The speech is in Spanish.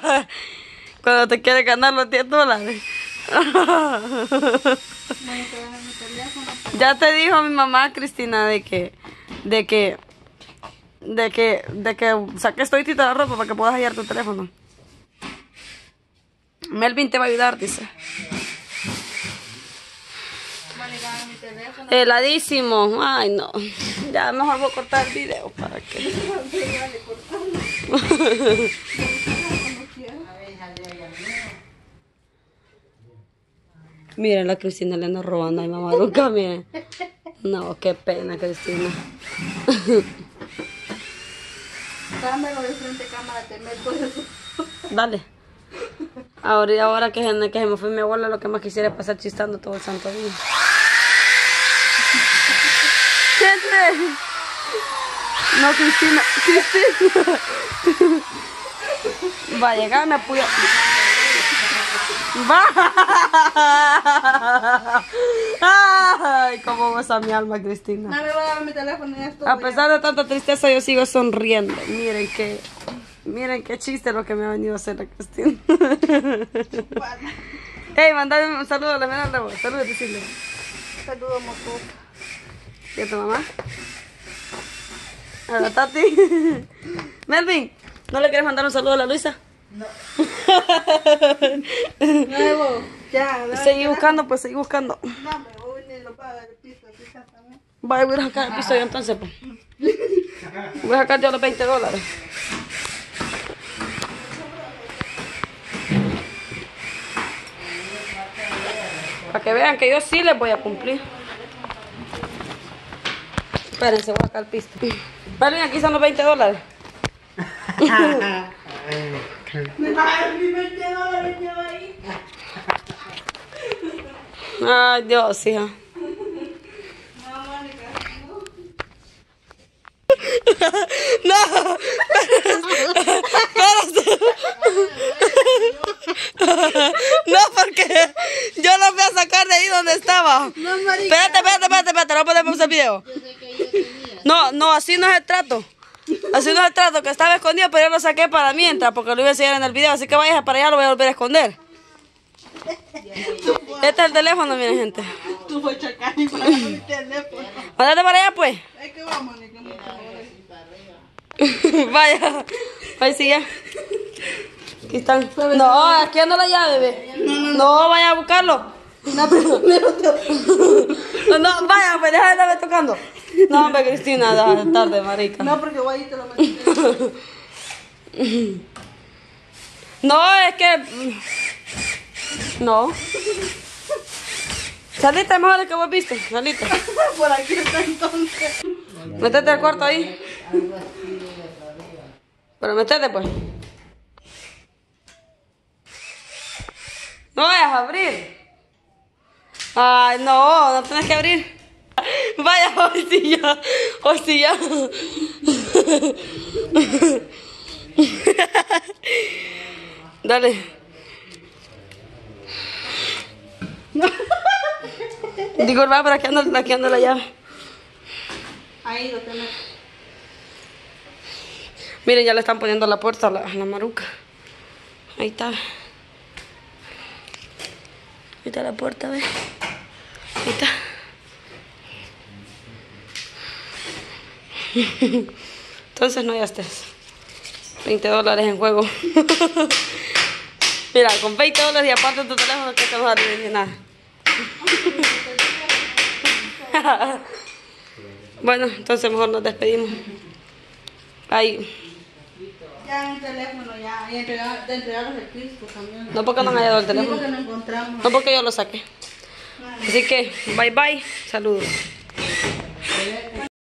Cuando te quiere ganar los 10 dólares. Ya te dijo mi mamá Cristina de que, de que, de que, de que saques la ropa para que puedas hallar tu teléfono. Melvin te va a ayudar, dice. Heladísimo. Ay, no. Ya mejor voy a cortar el video para que. Miren, la Cristina le anda robando a mi mamá Luca, miren. No, qué pena, Cristina. Dámelo de frente cámara, te meto eso. Dale. Ahora, ahora que, se- que se me fue mi abuela, lo que más quisiera es pasar chistando todo el santo día. Gente. No, Cristina. Cristina. Va a llegar, me apoya. Va. Ay, cómo goza mi alma, Cristina. No me voy a dar mi teléfono esto. A pesar de tanta tristeza, yo sigo sonriendo. Miren qué, miren qué chiste lo que me ha venido a hacer la Cristina. Hey, mandame un saludo a la menor de vos. Saludos, decirle. Saludos, moco. ¿Y a tu mamá? A la Tati. Melvin, ¿no le quieres mandar un saludo a la Luisa? Nuevo. Ya, dame. Seguí buscando, pues seguí buscando. Dame, voy ni lo paga el piso. Aquí está también. Vaya, voy a sacar el piso yo entonces, pues. Voy a sacar yo los 20 dólares. Para que vean que yo sí les voy a cumplir. Espérense, voy a sacar el piso. Valen, aquí son los 20 dólares. Ay, mi 20 dólares lleva ahí. Ay, Dios, hija. No, Mónica. No, porque yo lo voy a sacar de ahí donde estaba. No. Espérate, espérate, espérate, espérate, no podemos hacer video. No, no, así no es el trato. Así no es el trato, que estaba escondido, pero yo lo saqué para mientras, porque lo iba a enseñar en el video. Así que vayas para allá, lo voy a volver a esconder. Este es el teléfono, miren, gente. Tú chacal y para mi teléfono. Mándate para allá, pues. Es que vamos. Vaya, ahí sigue. Aquí están. No, aquí anda la llave, bebé. No, vaya a buscarlo. No, No, vaya, pues deja de estarme tocando. No, hombre, Cristina, es tarde, marica. No, porque voy a irte lo metiste. No, es que. No. Salita mejor que vos viste. Salita. Por aquí está entonces. Métete al cuarto ahí. Pero métete, pues. No vayas a abrir. Ay, no, no tienes que abrir. Vaya, hoy sí ya. Hoy sí ya. Dale. Disculpa, pero aquí anda, aquí anda la llave. Ahí lo tenés. Miren, ya le están poniendo la puerta a la, la maruca. Ahí está. Ahí está la puerta, ¿ves? Ahí está. Entonces no ya estés. 20 dólares en juego. Mira, con 20 dólares y aparte tu teléfono que te vas a nada. bueno, entonces mejor nos despedimos. Ahí. Ya en el teléfono, ya. Y entregar, de entregarlos el Cristo también. No porque no me haya dado el teléfono. porque no encontramos. No porque yo lo saqué. Así que, bye bye. Saludos.